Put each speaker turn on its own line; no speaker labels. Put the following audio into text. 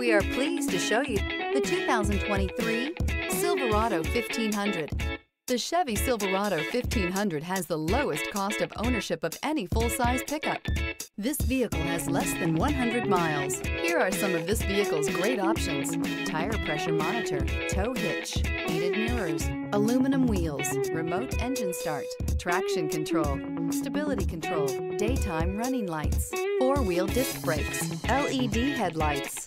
We are pleased to show you the 2023 Silverado 1500. The Chevy Silverado 1500 has the lowest cost of ownership of any full-size pickup. This vehicle has less than 100 miles. Here are some of this vehicle's great options. Tire pressure monitor, tow hitch, heated mirrors, aluminum wheels, remote engine start, traction control, stability control, daytime running lights, four-wheel disc brakes, LED headlights.